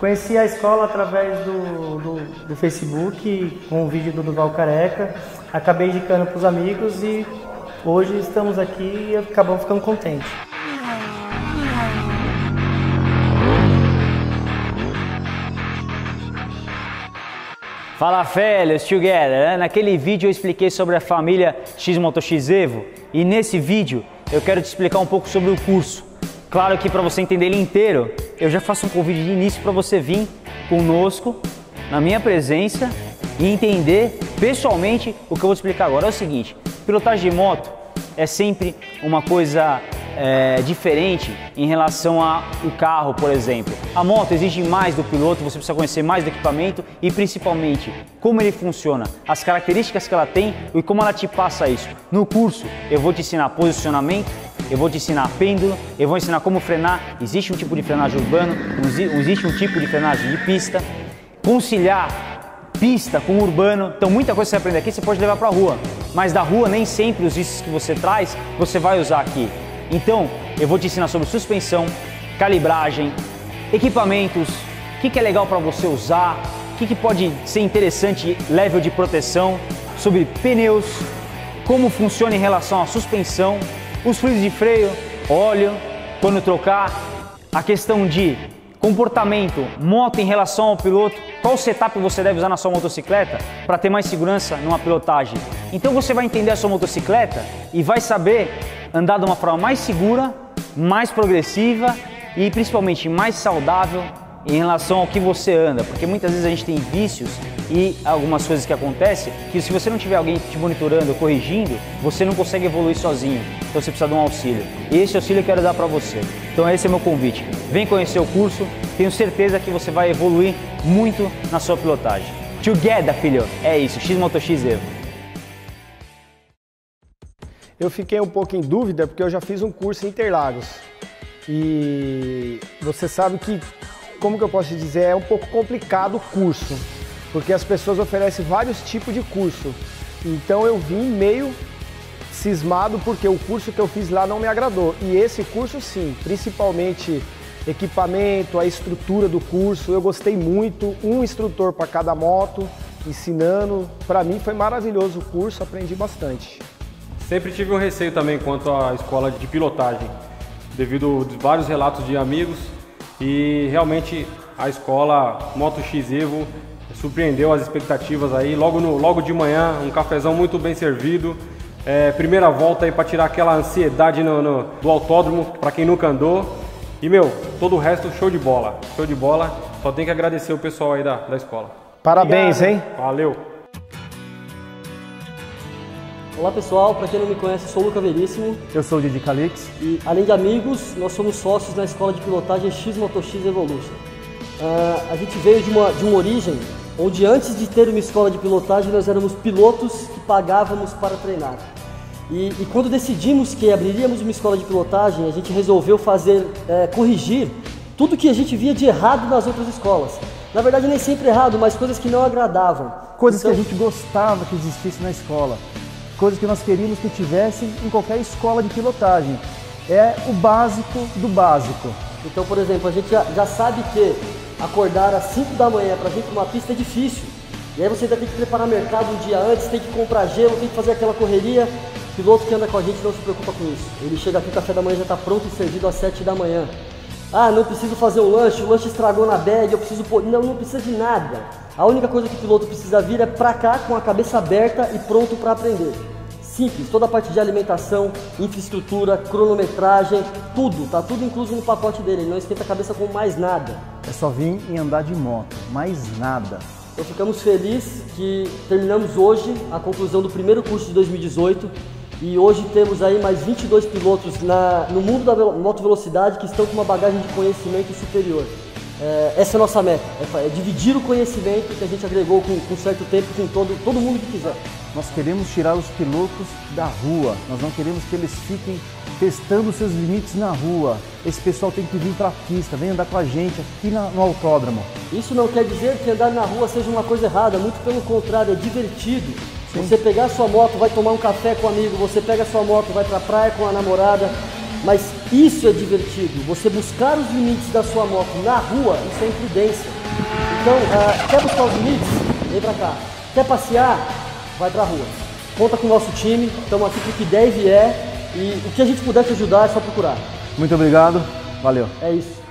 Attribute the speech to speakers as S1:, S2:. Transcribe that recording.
S1: Conheci a escola através do, do, do Facebook, com o vídeo do Duval Careca. Acabei indicando para os amigos e hoje estamos aqui e acabamos ficando contentes.
S2: Fala fellas, together! Né? Naquele vídeo eu expliquei sobre a família X Moto X Evo e nesse vídeo eu quero te explicar um pouco sobre o curso. Claro que para você entender ele inteiro, eu já faço um convite de início para você vir conosco, na minha presença e entender pessoalmente o que eu vou te explicar agora. É o seguinte, pilotagem de moto é sempre uma coisa é, diferente em relação ao carro, por exemplo. A moto exige mais do piloto, você precisa conhecer mais do equipamento e principalmente como ele funciona, as características que ela tem e como ela te passa isso. No curso eu vou te ensinar posicionamento, eu vou te ensinar pêndulo, eu vou ensinar como frenar. Existe um tipo de frenagem urbano, existe um tipo de frenagem de pista. Conciliar pista com urbano. Então muita coisa que você aprende aqui você pode levar para a rua, mas da rua nem sempre os vícios que você traz você vai usar aqui. Então, eu vou te ensinar sobre suspensão, calibragem, equipamentos, o que, que, é legal para você usar, o que, que pode ser interessante, level de proteção, sobre pneus, como funciona em relação à suspensão, os fluidos de freio, óleo, quando trocar, a questão de comportamento, moto em relação ao piloto, qual setup você deve usar na sua motocicleta para ter mais segurança numa pilotagem. Então você vai entender a sua motocicleta e vai saber andar de uma forma mais segura, mais progressiva e principalmente mais saudável em relação ao que você anda, porque muitas vezes a gente tem vícios e algumas coisas que acontecem que se você não tiver alguém te monitorando, corrigindo, você não consegue evoluir sozinho. Então você precisa de um auxílio. E esse auxílio eu quero dar para você. Então esse é meu convite. Vem conhecer o curso, tenho certeza que você vai evoluir muito na sua pilotagem. Together, filho. É isso, X Moto X Evo.
S3: Eu fiquei um pouco em dúvida porque eu já fiz um curso em Interlagos. E você sabe que, como que eu posso dizer, é um pouco complicado o curso, porque as pessoas oferecem vários tipos de curso. Então eu vim meio cismado porque o curso que eu fiz lá não me agradou. E esse curso sim, principalmente equipamento, a estrutura do curso, eu gostei muito. Um instrutor para cada moto, ensinando. Para mim foi maravilhoso o curso, aprendi bastante.
S4: Sempre tive um receio também quanto à escola de pilotagem, devido a vários relatos de amigos e realmente a escola Moto X Evo surpreendeu as expectativas aí. Logo, no, logo de manhã, um cafezão muito bem servido. É, primeira volta aí para tirar aquela ansiedade no, no do autódromo, para quem nunca andou. E meu, todo o resto show de bola, show de bola. Só tem que agradecer o pessoal aí da, da escola.
S3: Parabéns, Obrigado. hein?
S4: Valeu!
S5: Olá pessoal, para quem não me conhece, sou o Luca Veríssimo.
S3: Eu sou o Didi Calix.
S5: E além de amigos, nós somos sócios na escola de pilotagem X Moto X Evolution. Uh, a gente veio de uma, de uma origem onde antes de ter uma escola de pilotagem nós éramos pilotos que pagávamos para treinar. E, e quando decidimos que abriríamos uma escola de pilotagem, a gente resolveu fazer, é, corrigir tudo que a gente via de errado nas outras escolas. Na verdade, nem sempre errado, mas coisas que não agradavam.
S3: Coisas então, que a então gente gostava que existisse na escola coisas que nós queríamos que tivesse em qualquer escola de pilotagem. É o básico do básico.
S5: Então, por exemplo, a gente já, já sabe que acordar às 5 da manhã para vir para uma pista é difícil. E aí você ainda tem que preparar mercado um dia antes, tem que comprar gelo, tem que fazer aquela correria. O piloto que anda com a gente não se preocupa com isso. Ele chega aqui, o café da manhã já está pronto e servido às 7 da manhã. Ah, não preciso fazer um lanche, o lanche estragou na bag, eu preciso pôr. Não, não precisa de nada. A única coisa que o piloto precisa vir é pra cá com a cabeça aberta e pronto para aprender. Simples, toda a parte de alimentação, infraestrutura, cronometragem, tudo, tá tudo incluso no pacote dele, ele não esquenta a cabeça com mais nada.
S3: É só vir e andar de moto, mais nada.
S5: Então ficamos felizes que terminamos hoje a conclusão do primeiro curso de 2018 e hoje temos aí mais 22 pilotos na, no mundo da moto velocidade que estão com uma bagagem de conhecimento superior. É, essa é a nossa meta, é, é, dividir o conhecimento que a gente agregou com, com certo tempo com todo, todo mundo que quiser.
S3: Nós queremos tirar os pilotos da rua, nós não queremos que eles fiquem testando seus limites na rua. Esse pessoal tem que vir para a pista, vem andar com a gente aqui na, no autódromo.
S5: Isso não quer dizer que andar na rua seja uma coisa errada, muito pelo contrário, é divertido. Sim. Você pegar sua moto, vai tomar um café com um amigo, você pega sua moto, vai para a praia com a namorada, mas Isso é divertido. Você buscar os limites da sua moto na rua, isso é imprudência. Então, uh, quer buscar os limites? Vem pra cá. Quer passear? Vai pra rua. Conta com o nosso time, estamos aqui porque deve e é. E o que a gente puder te ajudar é só procurar.
S3: Muito obrigado, valeu.
S5: É isso.